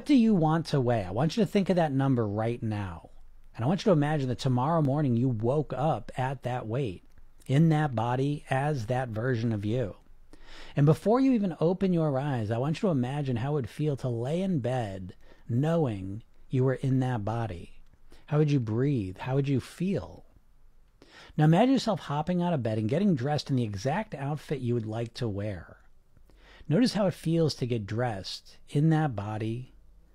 What do you want to weigh? I want you to think of that number right now. And I want you to imagine that tomorrow morning you woke up at that weight, in that body, as that version of you. And before you even open your eyes, I want you to imagine how it would feel to lay in bed knowing you were in that body. How would you breathe? How would you feel? Now imagine yourself hopping out of bed and getting dressed in the exact outfit you would like to wear. Notice how it feels to get dressed in that body,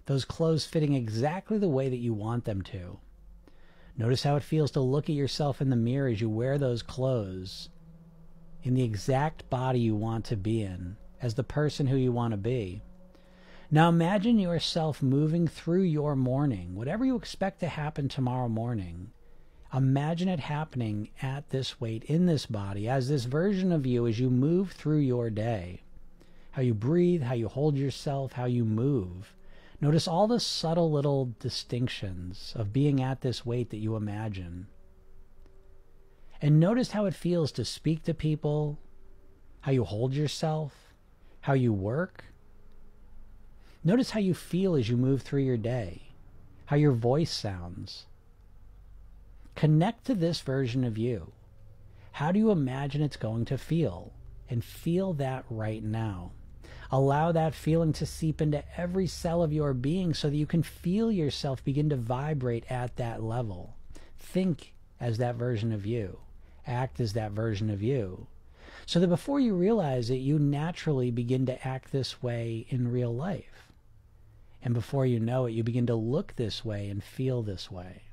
those clothes fitting exactly the way that you want them to. Notice how it feels to look at yourself in the mirror as you wear those clothes in the exact body you want to be in, as the person who you want to be. Now imagine yourself moving through your morning, whatever you expect to happen tomorrow morning. Imagine it happening at this weight in this body, as this version of you as you move through your day. How you breathe, how you hold yourself, how you move. Notice all the subtle little distinctions of being at this weight that you imagine. And notice how it feels to speak to people, how you hold yourself, how you work. Notice how you feel as you move through your day, how your voice sounds. Connect to this version of you. How do you imagine it's going to feel? And feel that right now. Allow that feeling to seep into every cell of your being so that you can feel yourself begin to vibrate at that level. Think as that version of you. Act as that version of you. So that before you realize it, you naturally begin to act this way in real life. And before you know it, you begin to look this way and feel this way.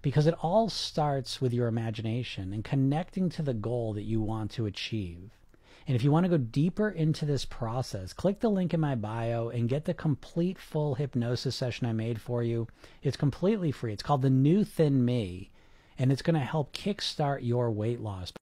Because it all starts with your imagination and connecting to the goal that you want to achieve. And if you want to go deeper into this process, click the link in my bio and get the complete full hypnosis session I made for you. It's completely free. It's called The New Thin Me, and it's going to help kickstart your weight loss.